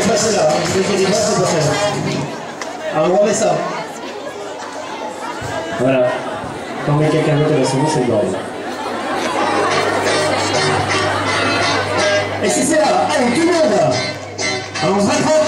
C'est pas celle-là, c'est pas celle-là. Alors on remet ça. Voilà. Quand on met quelqu'un d'autre à la c'est le bordel. Et c'est celle-là, allez, tout le monde Alors on se rattrape